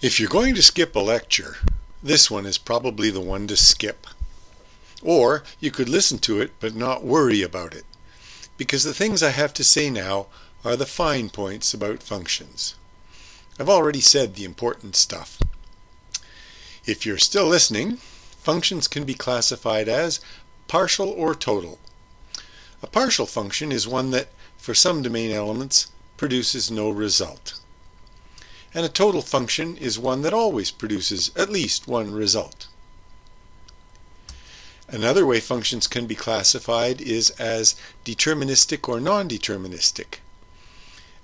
If you're going to skip a lecture, this one is probably the one to skip. Or you could listen to it but not worry about it, because the things I have to say now are the fine points about functions. I've already said the important stuff. If you're still listening, functions can be classified as partial or total. A partial function is one that, for some domain elements, produces no result and a total function is one that always produces at least one result. Another way functions can be classified is as deterministic or non-deterministic.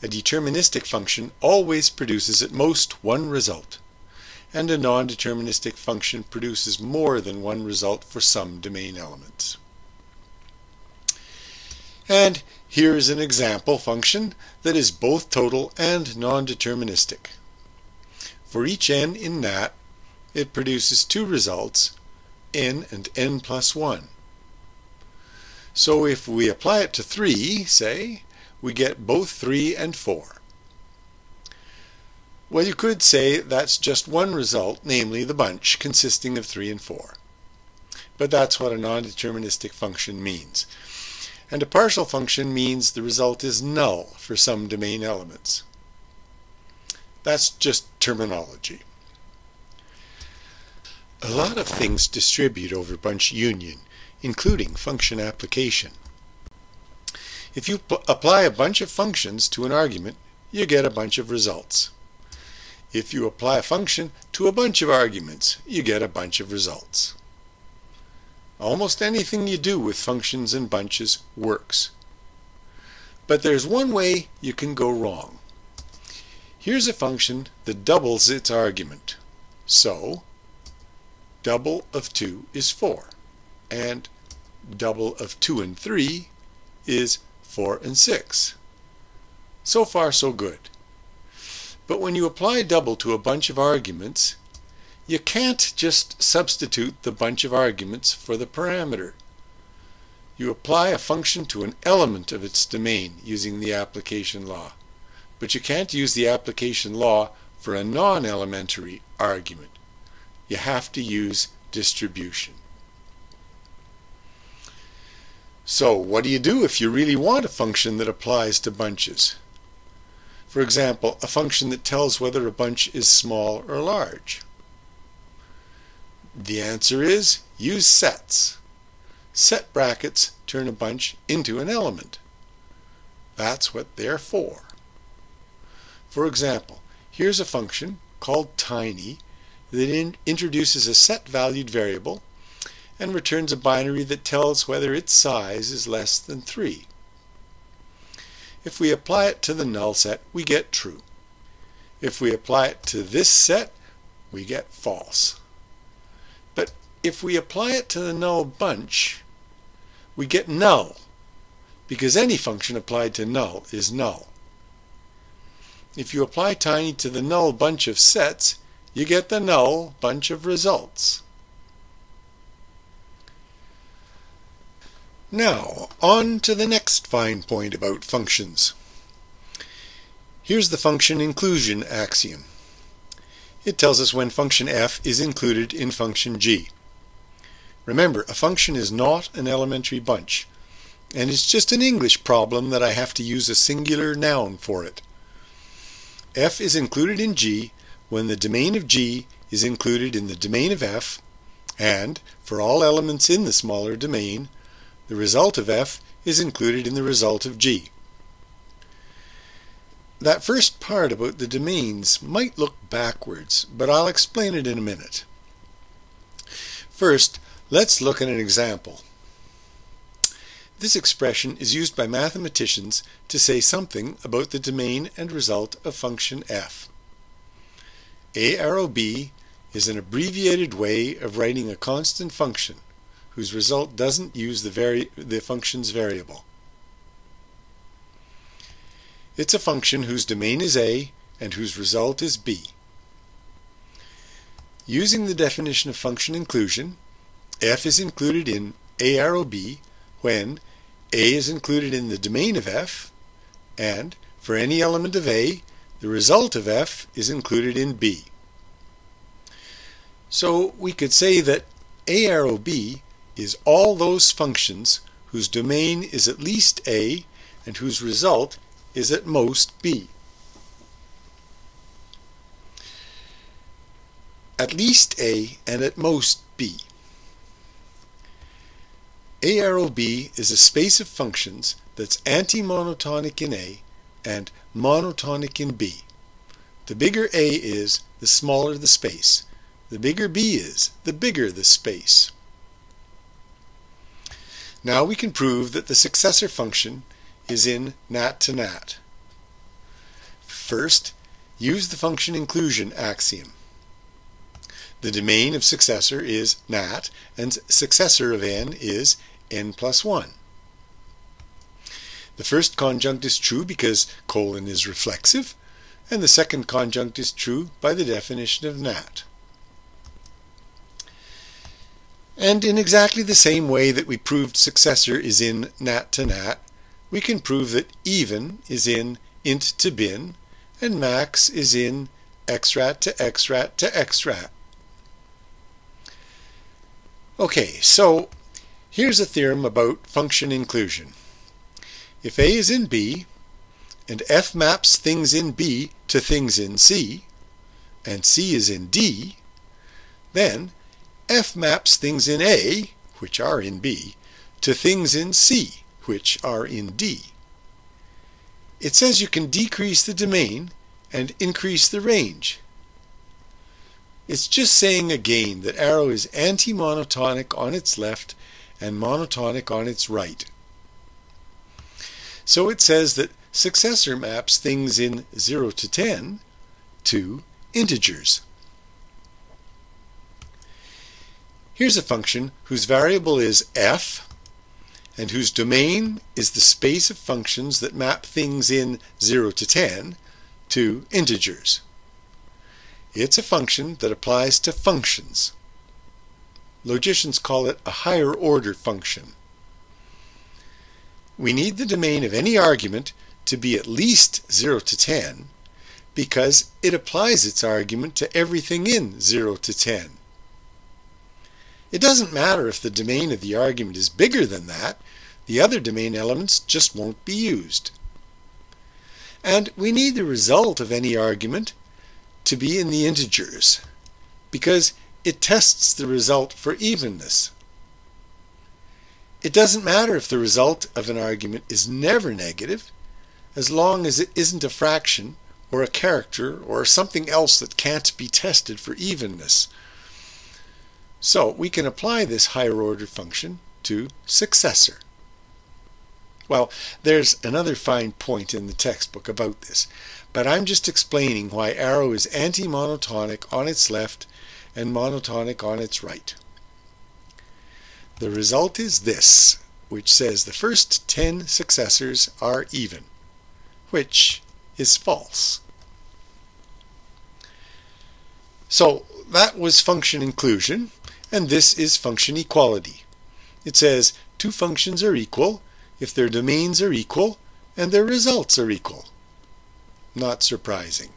A deterministic function always produces at most one result, and a non-deterministic function produces more than one result for some domain elements. And here is an example function that is both total and non-deterministic. For each n in NAT, it produces two results, n and n plus 1. So if we apply it to 3, say, we get both 3 and 4. Well, you could say that's just one result, namely the bunch, consisting of 3 and 4. But that's what a non-deterministic function means and a partial function means the result is null for some domain elements. That's just terminology. A lot of things distribute over bunch union, including function application. If you apply a bunch of functions to an argument, you get a bunch of results. If you apply a function to a bunch of arguments, you get a bunch of results. Almost anything you do with functions and bunches works. But there's one way you can go wrong. Here's a function that doubles its argument. So, double of 2 is 4, and double of 2 and 3 is 4 and 6. So far so good. But when you apply double to a bunch of arguments, you can't just substitute the bunch of arguments for the parameter. You apply a function to an element of its domain using the application law, but you can't use the application law for a non-elementary argument. You have to use distribution. So what do you do if you really want a function that applies to bunches? For example, a function that tells whether a bunch is small or large. The answer is use sets. Set brackets turn a bunch into an element. That's what they're for. For example, here's a function called tiny that in introduces a set-valued variable and returns a binary that tells whether its size is less than 3. If we apply it to the null set, we get true. If we apply it to this set, we get false. But if we apply it to the null bunch, we get null, because any function applied to null is null. If you apply tiny to the null bunch of sets, you get the null bunch of results. Now, on to the next fine point about functions. Here's the function inclusion axiom. It tells us when function f is included in function g. Remember, a function is not an elementary bunch, and it's just an English problem that I have to use a singular noun for it. F is included in g when the domain of g is included in the domain of f, and, for all elements in the smaller domain, the result of f is included in the result of g. That first part about the domains might look backwards, but I'll explain it in a minute. First, let's look at an example. This expression is used by mathematicians to say something about the domain and result of function f. A arrow b is an abbreviated way of writing a constant function whose result doesn't use the, the function's variable. It's a function whose domain is A and whose result is B. Using the definition of function inclusion, f is included in A arrow B when A is included in the domain of f and for any element of A, the result of f is included in B. So we could say that A arrow B is all those functions whose domain is at least A and whose result is at most B. At least A and at most B. A arrow B is a space of functions that's anti-monotonic in A and monotonic in B. The bigger A is, the smaller the space. The bigger B is, the bigger the space. Now we can prove that the successor function is in nat to nat. First, use the function inclusion axiom. The domain of successor is nat, and successor of n is n plus 1. The first conjunct is true because colon is reflexive, and the second conjunct is true by the definition of nat. And in exactly the same way that we proved successor is in nat to nat, we can prove that even is in int to bin, and max is in xrat to xrat to xrat. Okay, so here's a theorem about function inclusion. If A is in B, and F maps things in B to things in C, and C is in D, then F maps things in A, which are in B, to things in C, which are in D. It says you can decrease the domain and increase the range. It's just saying again that arrow is anti-monotonic on its left and monotonic on its right. So it says that successor maps things in 0 to 10 to integers. Here's a function whose variable is f and whose domain is the space of functions that map things in 0 to 10 to integers. It's a function that applies to functions. Logicians call it a higher order function. We need the domain of any argument to be at least 0 to 10 because it applies its argument to everything in 0 to 10. It doesn't matter if the domain of the argument is bigger than that, the other domain elements just won't be used. And we need the result of any argument to be in the integers because it tests the result for evenness. It doesn't matter if the result of an argument is never negative as long as it isn't a fraction or a character or something else that can't be tested for evenness. So we can apply this higher order function to successor. Well, there's another fine point in the textbook about this, but I'm just explaining why arrow is anti-monotonic on its left and monotonic on its right. The result is this, which says the first 10 successors are even, which is false. So that was function inclusion, and this is function equality. It says two functions are equal if their domains are equal and their results are equal. Not surprising.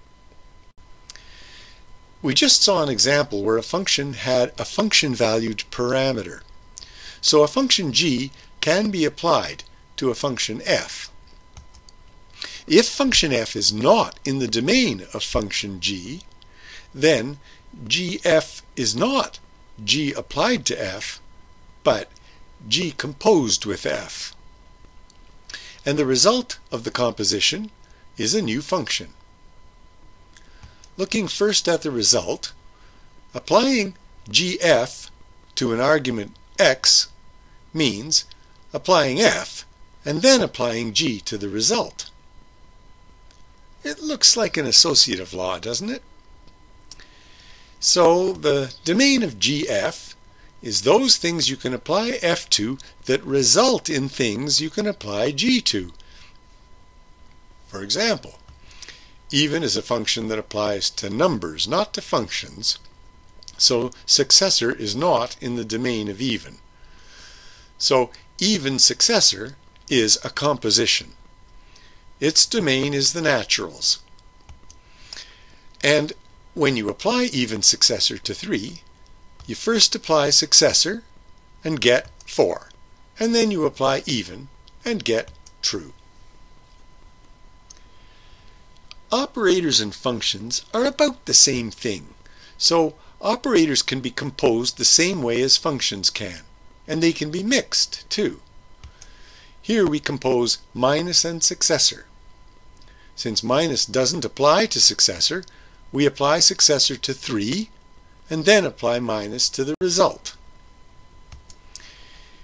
We just saw an example where a function had a function-valued parameter. So a function g can be applied to a function f. If function f is not in the domain of function g, then gf is not g applied to f, but g composed with f. And the result of the composition is a new function. Looking first at the result, applying gf to an argument x means applying f and then applying g to the result. It looks like an associative law, doesn't it? So the domain of gf is those things you can apply f to that result in things you can apply g to. For example, even is a function that applies to numbers, not to functions, so successor is not in the domain of even. So even successor is a composition. Its domain is the naturals. And when you apply even successor to 3, You first apply successor and get 4, and then you apply even and get true. Operators and functions are about the same thing, so operators can be composed the same way as functions can, and they can be mixed too. Here we compose minus and successor. Since minus doesn't apply to successor, we apply successor to 3 and then apply minus to the result.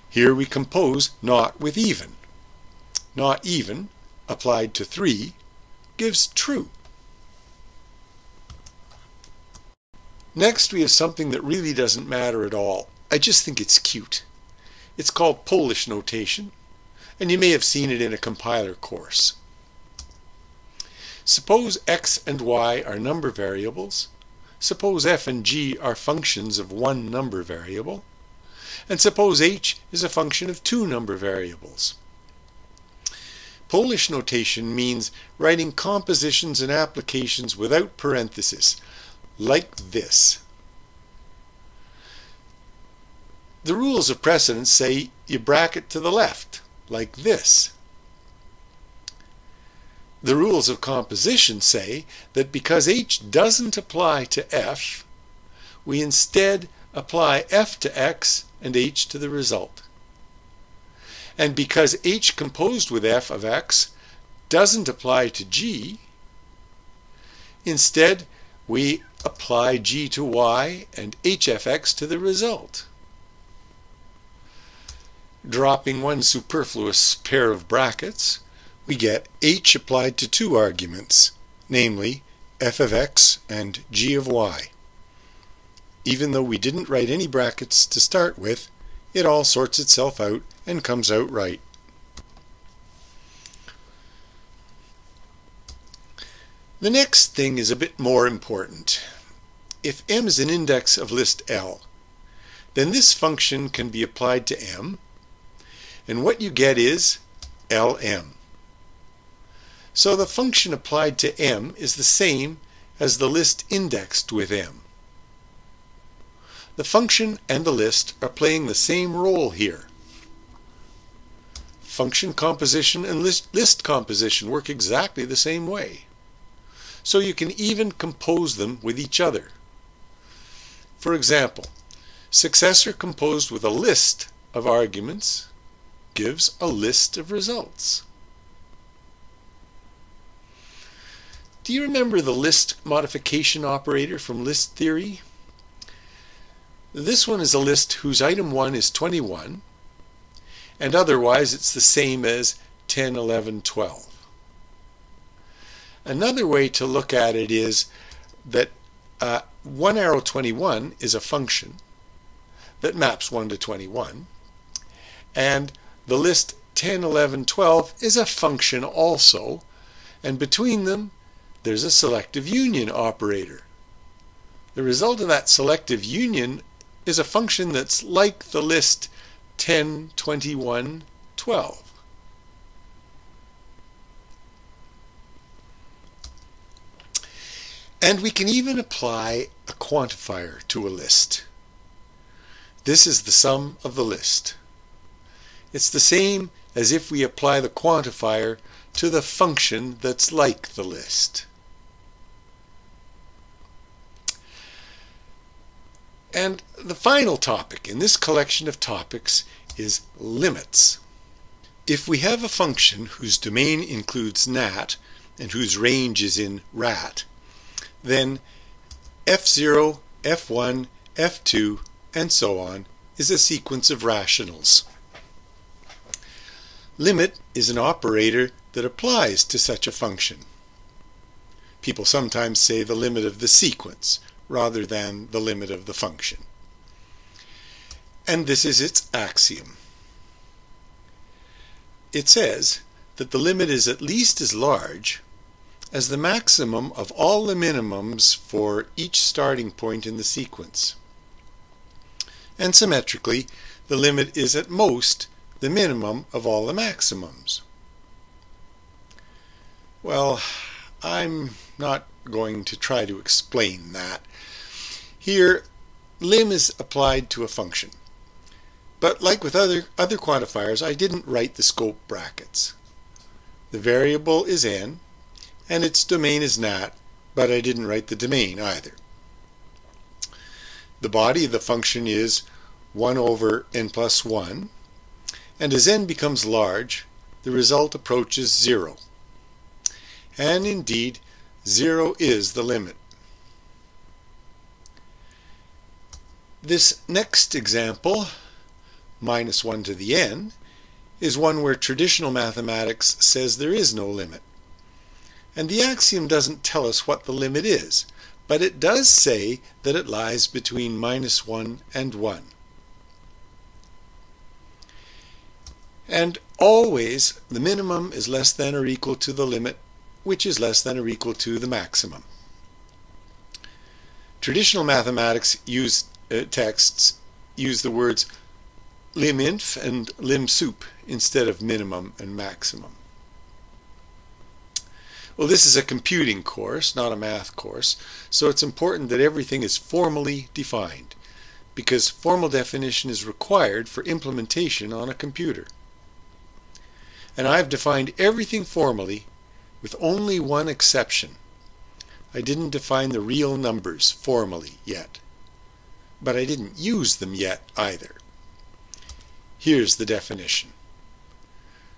Here we compose not with even. Not even, applied to 3, gives true. Next we have something that really doesn't matter at all. I just think it's cute. It's called Polish notation, and you may have seen it in a compiler course. Suppose x and y are number variables. Suppose f and g are functions of one number variable. And suppose h is a function of two number variables. Polish notation means writing compositions and applications without parentheses, like this. The rules of precedence say you bracket to the left, like this. The rules of composition say that because h doesn't apply to f, we instead apply f to x and h to the result. And because h composed with f of x doesn't apply to g, instead we apply g to y and hfx to the result. Dropping one superfluous pair of brackets, we get h applied to two arguments, namely f of x and g of y. Even though we didn't write any brackets to start with, it all sorts itself out and comes out right. The next thing is a bit more important. If m is an index of list L, then this function can be applied to m, and what you get is Lm. So the function applied to m is the same as the list indexed with m. The function and the list are playing the same role here. Function composition and list, list composition work exactly the same way. So you can even compose them with each other. For example, successor composed with a list of arguments gives a list of results. Do you remember the list modification operator from list theory? This one is a list whose item 1 is 21, and otherwise it's the same as 10, 11, 12. Another way to look at it is that uh, 1 arrow 21 is a function that maps 1 to 21, and the list 10, 11, 12 is a function also, and between them there's a selective union operator. The result of that selective union is a function that's like the list 10, 21, 12. And we can even apply a quantifier to a list. This is the sum of the list. It's the same as if we apply the quantifier to the function that's like the list. And the final topic in this collection of topics is limits. If we have a function whose domain includes nat and whose range is in rat, then f0, f1, f2, and so on is a sequence of rationals. Limit is an operator that applies to such a function. People sometimes say the limit of the sequence, rather than the limit of the function. And this is its axiom. It says that the limit is at least as large as the maximum of all the minimums for each starting point in the sequence. And symmetrically, the limit is at most the minimum of all the maximums. Well, I'm not going to try to explain that. Here, lim is applied to a function. But like with other, other quantifiers, I didn't write the scope brackets. The variable is n, and its domain is nat, but I didn't write the domain either. The body of the function is 1 over n plus 1, and as n becomes large, the result approaches 0. And indeed, 0 is the limit. This next example, minus 1 to the n, is one where traditional mathematics says there is no limit. And the axiom doesn't tell us what the limit is, but it does say that it lies between minus 1 and 1. And always the minimum is less than or equal to the limit, which is less than or equal to the maximum. Traditional mathematics use uh, texts use the words lim_inf and lim_sup instead of minimum and maximum. Well, this is a computing course, not a math course, so it's important that everything is formally defined, because formal definition is required for implementation on a computer. And I've defined everything formally with only one exception. I didn't define the real numbers formally yet but I didn't use them yet either. Here's the definition.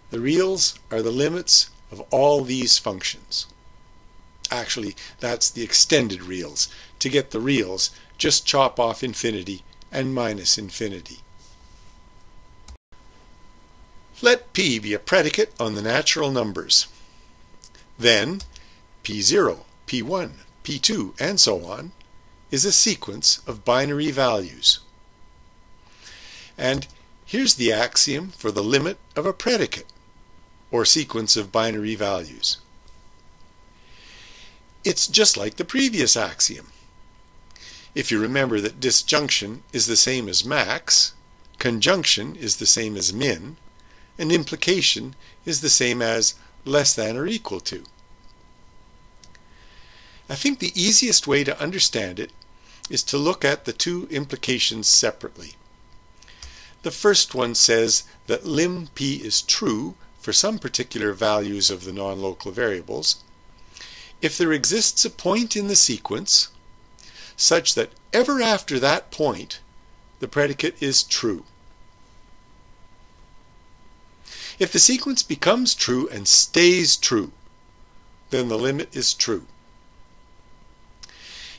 The reals are the limits of all these functions. Actually, that's the extended reals. To get the reals, just chop off infinity and minus infinity. Let p be a predicate on the natural numbers. Then p0, p1, p2, and so on is a sequence of binary values. And here's the axiom for the limit of a predicate, or sequence of binary values. It's just like the previous axiom. If you remember that disjunction is the same as max, conjunction is the same as min, and implication is the same as less than or equal to. I think the easiest way to understand it is to look at the two implications separately. The first one says that lim p is true for some particular values of the non-local variables if there exists a point in the sequence such that ever after that point the predicate is true. If the sequence becomes true and stays true, then the limit is true.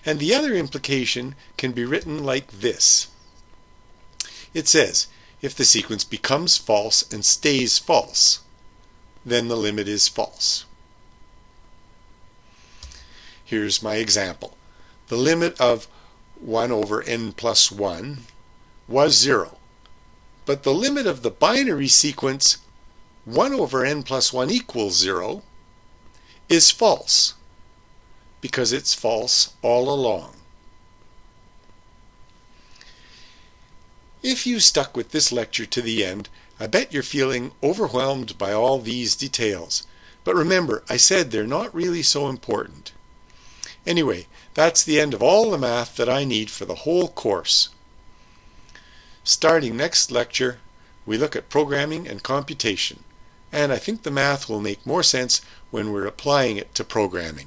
And the other implication can be written like this. It says, if the sequence becomes false and stays false, then the limit is false. Here's my example. The limit of 1 over n plus 1 was 0. But the limit of the binary sequence 1 over n plus 1 equals 0 is false because it's false all along. If you stuck with this lecture to the end, I bet you're feeling overwhelmed by all these details. But remember, I said they're not really so important. Anyway, that's the end of all the math that I need for the whole course. Starting next lecture, we look at programming and computation, and I think the math will make more sense when we're applying it to programming.